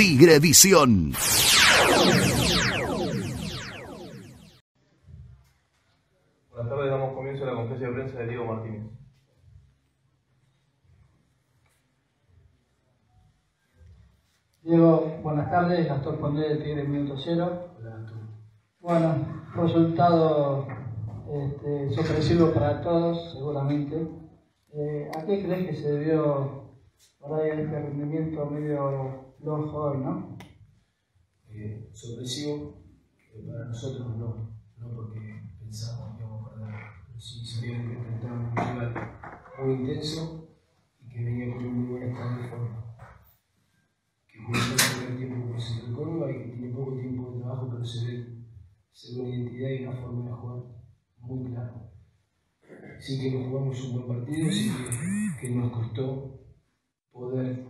Tigrevisión. Buenas tardes, damos comienzo a la conferencia de prensa de Diego Martínez. Diego, buenas tardes, Gastón Pondé del Tigre Minuto Cero. Bueno, resultado este, sorpresivo para todos, seguramente. Eh, ¿A qué crees que se debió por ahí este rendimiento medio flojo hoy, no? Eh, sorpresivo eh, para nosotros no, no porque pensamos que íbamos a perder, pero sí sabíamos que enfrentábamos un rival muy intenso y que venía con un muy buen estado de forma. Que jugó el tiempo por el centro de Córdoba y que tiene poco tiempo de trabajo, pero se ve, se ve una identidad y una forma de jugar muy clara. Sí que nos jugamos un buen partido, sí que, que nos costó poder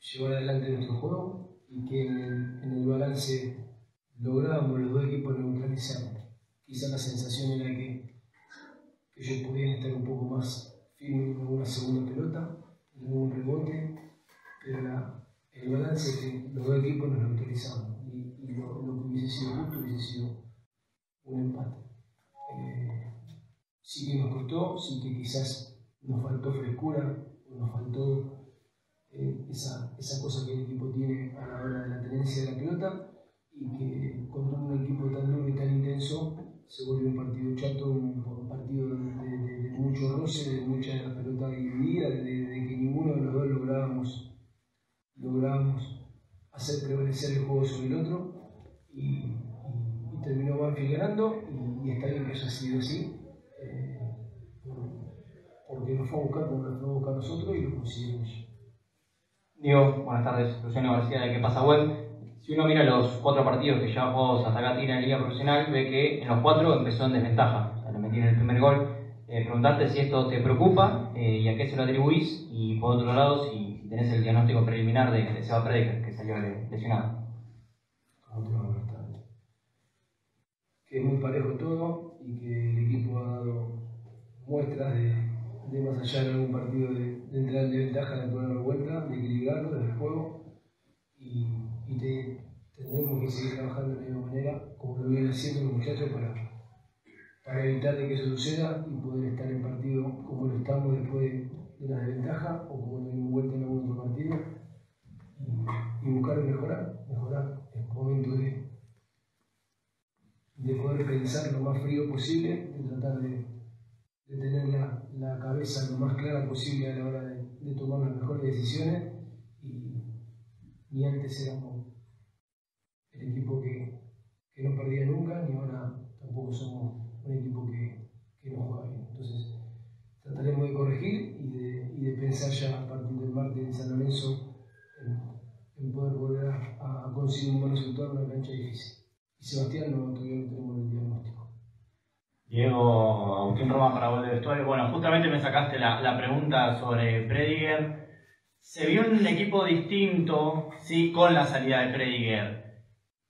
llevar adelante nuestro juego y que en el, en el balance lográbamos los dos equipos neutralizar. Quizá la sensación era que, que ellos podían estar un poco más firmes en una segunda pelota, en algún rebote, pero la, el balance es que los dos equipos nos neutralizaban y, y lo, lo, que hubiese sido justo hubiese sido un empate. Eh, sí que nos costó, sí que quizás nos faltó frescura, nos faltó eh, esa, cosa que el equipo tiene a la hora de la tenencia de la pelota y que cuando un equipo tan duro y tan intenso se vuelve un partido chato, un, partido de, de, de, mucho roce, de mucha pelota dividida, de, de, que ninguno de los dos lográbamos, lográbamos hacer prevalecer el juego sobre el otro y, y, y terminó Banfield ganando y, y, está bien que haya sido así. Eh, porque nos fue a buscar como nos fue a buscar nosotros y lo conseguimos. Diego, buenas tardes. Luciano García de ¿Qué pasa web? Si uno mira los cuatro partidos que ya hasta acá tiene en la Liga Profesional, ve que en los cuatro empezó en desventaja. O sea, le metieron el primer gol. Eh, preguntarte si esto te preocupa eh, y a qué se lo atribuís. Y por otro lado, si tenés el diagnóstico preliminar de, de Seba Prediker, que salió lesionado. Que es muy parejo todo y que el equipo ha dado muestras de, de más allá de algún partido de, de entrar en desventaja, de ponerlo vuelta, de equilibrarlo desde el juego. Y, y te, tendremos que seguir trabajando de la misma manera como lo vienen haciendo los muchachos para, evitar de que eso suceda y poder estar en partido como lo estamos después de, de la desventaja o como lo dimos vuelta en algún otro partido. Y, buscar mejorar, mejorar es momento de, de poder pensar lo más frío posible, de tratar de, de tener la, la, cabeza lo más clara posible a la hora de, de tomar las mejores decisiones y, ni antes éramos el equipo que, que, no perdía nunca, ni ahora tampoco somos un equipo que, no juega bien. Entonces trataremos de corregir y de, y de pensar ya a partir del martes en San Lorenzo en, en poder volver a, a, conseguir un buen resultado en una cancha difícil. Y Sebastián no, todavía no tenemos el diagnóstico. Roma para Vestuario. Bueno, justamente me sacaste la, la pregunta sobre Prediger. Se vio un equipo distinto, sí, con la salida de Prediger.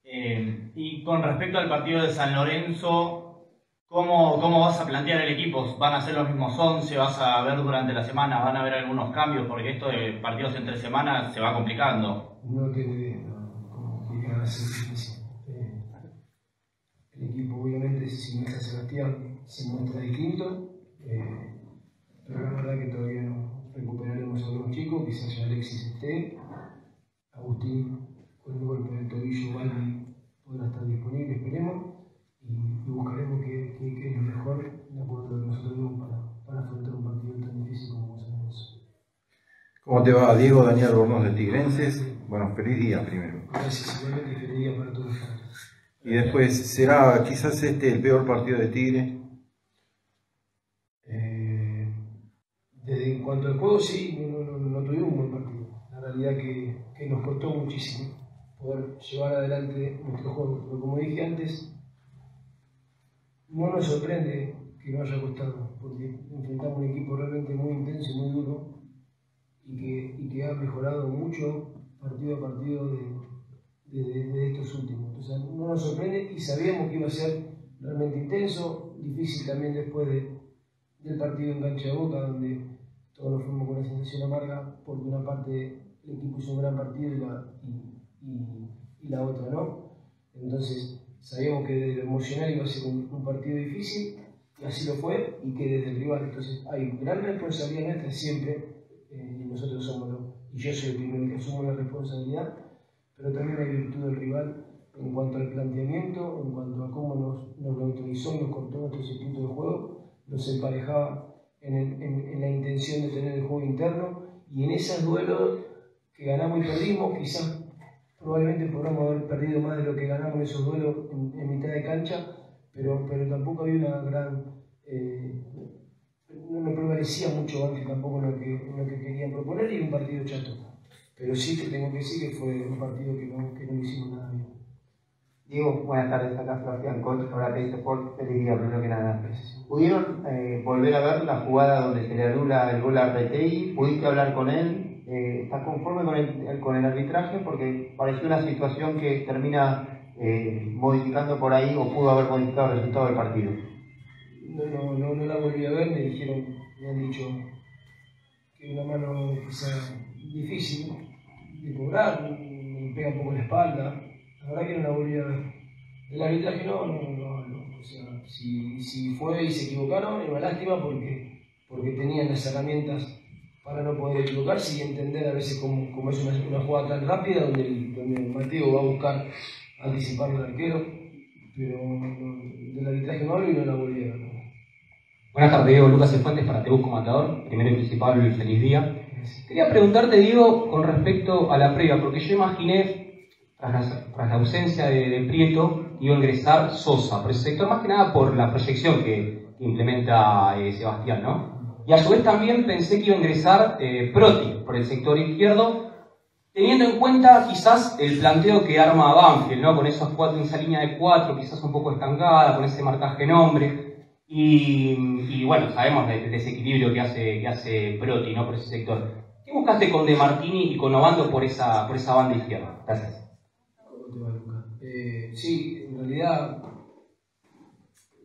Eh, y con respecto al partido de San Lorenzo, ¿cómo, ¿cómo vas a plantear el equipo? ¿Van a ser los mismos 11? ¿Vas a ver durante la semana? ¿Van a haber algunos cambios? Porque esto de partidos entre semanas se va complicando. No tengo idea, no, difícil. Eh, el equipo, obviamente, si no está Sebastián, se muestra distinto, eh, pero la verdad que todavía no recuperaremos a algunos chicos, quizás ya Alexis esté, Agustín con el golpe del tobillo, Balbi podrá estar disponible, esperemos, y, y buscaremos qué, es lo mejor de acuerdo a lo que nosotros para, para afrontar un partido tan difícil como San ¿Cómo te va, Diego? Daniel Bornos de Tigrenses. Bueno, feliz día primero. Gracias, igualmente feliz día para todos. Y después, ¿será quizás este el peor partido de Tigre? Eh, desde, en cuanto al juego, sí, no, tuvimos un buen partido. La realidad que, que nos costó muchísimo poder llevar adelante nuestro juego. Pero como dije antes, no nos sorprende que no haya costado, porque enfrentamos un equipo realmente muy intenso muy duro y que, y que ha mejorado mucho partido a partido de, estos últimos. Entonces, no nos sorprende y sabíamos que iba a ser realmente intenso, difícil también después de, del partido en cancha de boca, donde todos nos fuimos con una sensación amarga, porque una parte el equipo hizo un gran partido y, la, y, y, y la otra no. Entonces sabíamos que desde lo emocional iba a ser un, un partido difícil y así lo fue y que desde el rival. Entonces hay gran responsabilidad nuestra siempre eh, y nosotros somos los, y yo soy el primero que asumo la responsabilidad, pero también hay virtud del rival en cuanto al planteamiento, en cuanto a cómo nos, nos lo autorizó nos cortó nuestro circuito de juego, nos emparejaba en, en, la intención de tener el juego interno y en esos duelos que ganamos y perdimos, quizás probablemente podamos haber perdido más de lo que ganamos en esos duelos en, mitad de cancha, pero, pero tampoco había una gran... Eh, no me prevalecía mucho Banfield tampoco en lo, que, en lo que querían proponer y un partido chato. Pero sí te tengo que decir que fue un partido que no, que no hicimos nada bien. Diego, buenas tardes, acá Sebastián Coach, ahora te Sport, feliz primero que nada. ¿Pudieron eh, volver a ver la jugada donde se le anula el gol a Retei? ¿Pudiste hablar con él? Eh, ¿Estás conforme con el, con el arbitraje? Porque pareció una situación que termina eh, modificando por ahí o pudo haber modificado el resultado del partido. No, no, no, no la volví a ver, me dijeron, me han dicho que una mano quizá difícil de cobrar, me pega un poco la espalda, la verdad que no la volví a ver. El arbitraje no, no, no, no. o sea, si, si fue y se equivocaron, es una lástima porque, porque tenían las herramientas para no poder equivocarse y entender a veces cómo, cómo es una, una, jugada tan rápida donde el, donde Mateo va a buscar anticipar al arquero, pero no, del arbitraje no hablo y no la volví a ver. Buenas tardes, Diego. Lucas Fuentes para Tebus Matador. Primero y principal, feliz día. Quería preguntarte, Diego, con respecto a la previa, porque yo imaginé, tras la, ausencia de, de, Prieto, iba a ingresar Sosa por ese sector, más que nada por la proyección que implementa eh, Sebastián, ¿no? Y a su vez también pensé que iba a ingresar eh, Proti por el sector izquierdo, teniendo en cuenta quizás el planteo que arma Banfield, ¿no? Con esos cuatro, esa línea de cuatro, quizás un poco estancada, con ese marcaje nombre. Y, y, bueno, sabemos del desequilibrio que hace, que hace Proti ¿no? por ese sector. ¿Qué buscaste con De Martini y con Obando por esa, por esa banda izquierda? Gracias. ¿Cómo te va, Lucas? Sí, en realidad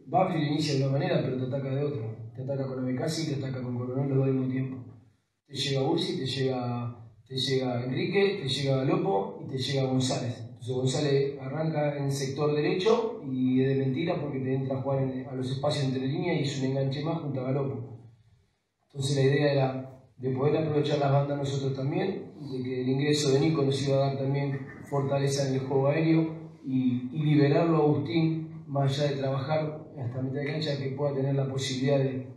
Banfield inicia de una manera, pero te ataca de otra. Te ataca con Abecasi y te ataca con Coronel los dos al mismo tiempo. Te llega Ursi, te llega, Enrique, te llega Lopo y te llega González. Entonces González arranca en sector derecho y es de mentira porque te entra a jugar a los espacios entre líneas y es un enganche más junto a Galopo. Entonces la idea era de poder aprovechar las bandas nosotros también, de que el ingreso de Nico nos iba a dar también fortaleza en el juego aéreo y, y liberarlo a Agustín, más allá de trabajar hasta mitad de cancha, que pueda tener la posibilidad de,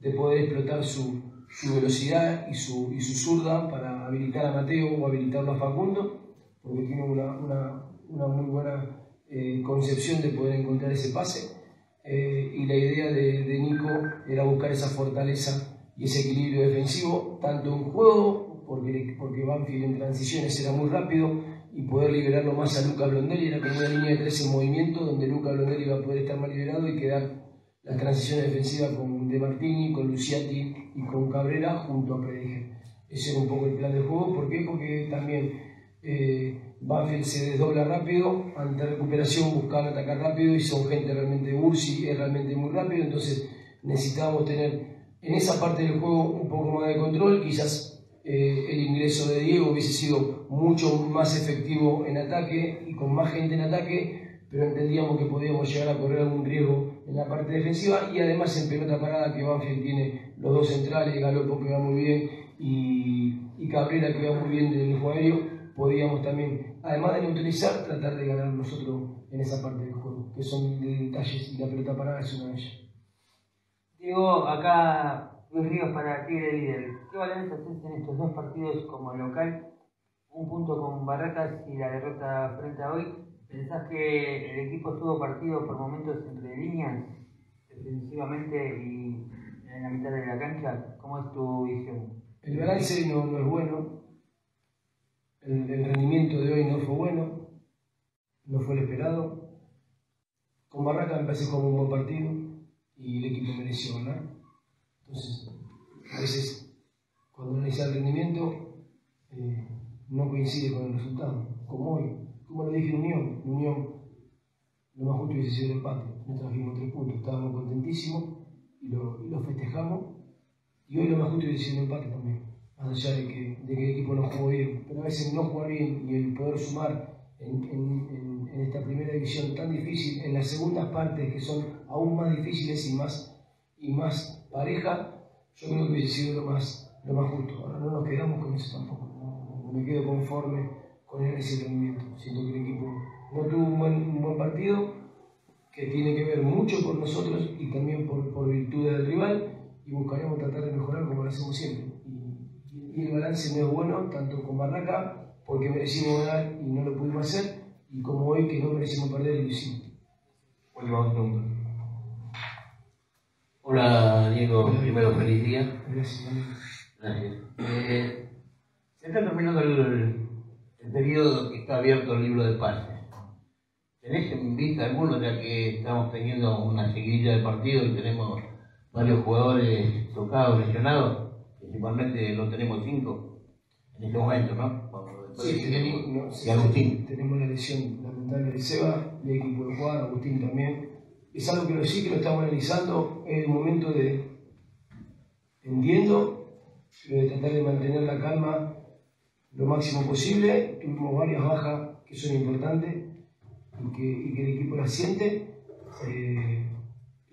de poder explotar su, su velocidad y su, y su zurda para habilitar a Mateo o habilitarlo a Facundo porque tiene una, una, una muy buena eh, concepción de poder encontrar ese pase. Eh, y la idea de, de, Nico era buscar esa fortaleza y ese equilibrio defensivo, tanto en juego, porque, porque Banfield en transiciones era muy rápido, y poder liberarlo más a Luca Blondelli, era como una línea de tres en movimiento, donde Luca Blondelli iba a poder estar más liberado y quedar las transiciones defensivas con De Martini, con Luciati y con Cabrera junto a Prediger. Ese era un poco el plan de juego, ¿por qué? Porque también eh, Banfield se desdobla rápido, ante recuperación buscan atacar rápido y son gente realmente Ursi, es realmente muy rápido, entonces necesitábamos tener en esa parte del juego un poco más de control, quizás eh, el ingreso de Diego hubiese sido mucho más efectivo en ataque y con más gente en ataque, pero entendíamos que podíamos llegar a correr algún riesgo en la parte defensiva y además en pelota parada que Banfield tiene los dos centrales, Galopo que va muy bien y, y Cabrera que va muy bien del juego aéreo, podíamos también, además de neutralizar, tratar de ganar nosotros en esa parte del juego, que son de detalles y la pelota parada es una de ellas. Diego, acá Luis Ríos para Tigre Líder. ¿Qué balance haces en estos dos partidos como local? Un punto con Barracas y la derrota frente a hoy. ¿Pensás que el equipo estuvo partido por momentos entre líneas, defensivamente y en la mitad de la cancha? ¿Cómo es tu visión? El balance no, no es bueno. El, rendimiento de hoy no fue bueno. No fue el esperado. Con Barracas me como un buen partido y el equipo mereció ganar. Entonces, a veces cuando analiza el rendimiento eh, no coincide con el resultado, como hoy. Como lo dije en Unión, en Unión lo más justo hubiese sido el empate. Nos trajimos tres puntos, estábamos contentísimos y lo, y lo, festejamos. Y hoy lo más justo hubiese sido el empate también. más allá de que, de que el equipo no jugó bien. Pero a veces no jugar bien y el poder sumar en, en, en, esta primera división tan difícil, en las segundas partes que son aún más difíciles y más, y más pareja, yo creo que hubiese sido lo más, lo más justo. Ahora no nos quedamos con eso tampoco, no, me quedo conforme con ese rendimiento. Siento que el equipo no tuvo un buen, un buen partido, que tiene que ver mucho por nosotros y también por, por virtudes del rival, y buscaremos tratar de mejorar como lo hacemos siempre. Y, y el balance no es bueno, tanto con Barraca porque merecimos ganar y no lo pudimos hacer, y como hoy que no merecimos perder y lo hicimos. Última pregunta. Hola Diego, primero feliz día. Gracias. Gracias. Eh, se está terminando el, el, periodo que está abierto el libro de pases. ¿Tenés en vista alguno, ya que estamos teniendo una seguidilla de partidos y tenemos varios jugadores tocados, lesionados? Principalmente lo tenemos cinco en este momento, ¿no? Sí, tenemos, no, Agustín. tenemos la lesión lamentable de Seba, el equipo de Juan, Agustín también. Es algo que sí que lo estamos analizando, es el momento de, entiendo, de tratar de mantener la calma lo máximo posible. Tuvimos varias bajas que son importantes y que, y que el equipo las siente. Eh,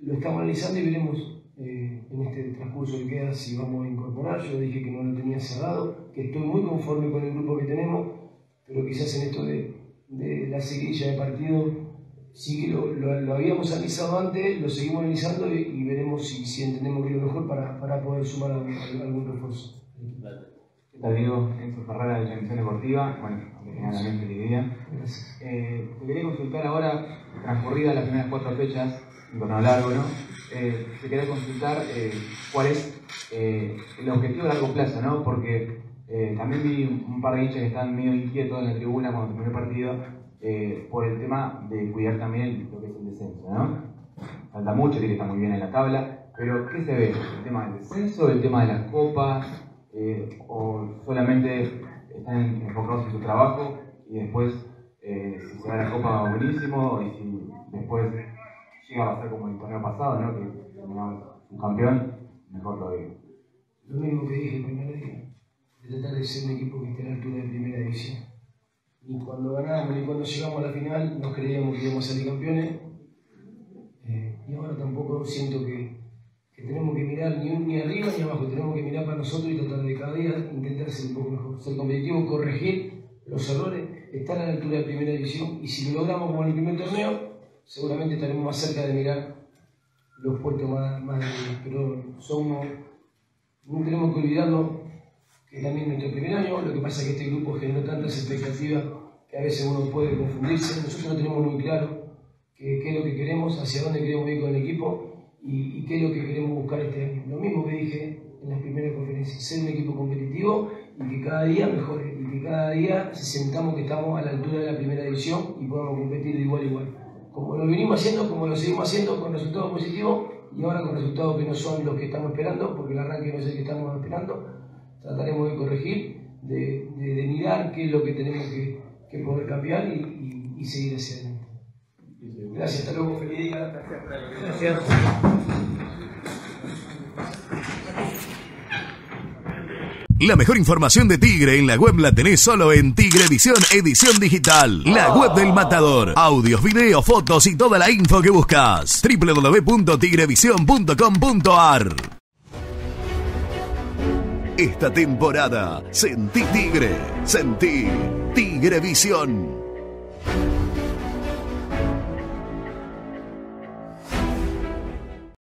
lo estamos analizando y veremos eh, en este transcurso que queda si vamos a incorporar. Yo dije que no lo tenía cerrado, que estoy muy conforme con el grupo que tenemos, pero quizás en esto de, de la seguilla de partido sí que lo, lo, habíamos analizado antes, lo seguimos analizando y, y veremos si, si, entendemos que es lo mejor para, para poder sumar algún, refuerzo. ¿Qué tal, Diego? Enzo Ferrara de Televisión Deportiva. Bueno, feliz día. Gracias. Eh, te quería consultar ahora, transcurridas las primeras cuatro fechas, un torneo largo, ¿no? Eh, te quería consultar eh, cuál es eh, el objetivo a largo plazo, ¿no? Porque eh, también vi un par de hinchas que están medio inquietos en la tribuna cuando terminó el partido por el tema de cuidar también lo que es el descenso, ¿no? Falta mucho, tiene que estar muy bien en la tabla, pero ¿qué se ve? ¿El tema del descenso, el tema de las copas, o solamente están enfocados en su trabajo y después si se da la copa buenísimo y si después llega a ser como el torneo pasado, ¿no? Que terminamos un campeón, mejor todavía. Lo mismo que dije el primer día, de tratar de ser un equipo que esté a la altura de primera división. Ni cuando ganamos ni cuando llegamos a la final no creíamos que íbamos a salir campeones. Eh, y ahora tampoco siento que, que tenemos que mirar ni, ni arriba ni abajo, tenemos que mirar para nosotros y tratar de cada día intentar ser un poco mejor, ser competitivo, corregir los errores, estar a la altura de primera división. Y si lo logramos como el primer torneo, seguramente estaremos más cerca de mirar los puestos más, más pero somos, no tenemos que olvidarnos que también nuestro primer año, lo que pasa es que este grupo generó tantas expectativas que a veces uno puede confundirse, nosotros no tenemos muy claro qué, es lo que queremos, hacia dónde queremos ir con el equipo y, qué es lo que queremos buscar este año. Lo mismo que dije en las primeras conferencias, ser un equipo competitivo y que cada día mejore, y que cada día se sentamos que estamos a la altura de la primera división y podamos competir de igual a igual como lo venimos haciendo, como lo seguimos haciendo, con resultados positivos y ahora con resultados que no son los que estamos esperando, porque el arranque no es el que estamos esperando. Trataremos de corregir, de, de, de mirar qué es lo que tenemos que, que poder cambiar y, y, y, seguir hacia adelante. Gracias, hasta luego, feliz día. Gracias. La mejor información de Tigre en la web la tenés solo en Tigrevisión Edición Digital. La web del matador. Audios, videos, fotos y toda la info que buscas. www.tigrevision.com.ar Esta temporada, sentí Tigre, sentí Tigrevisión.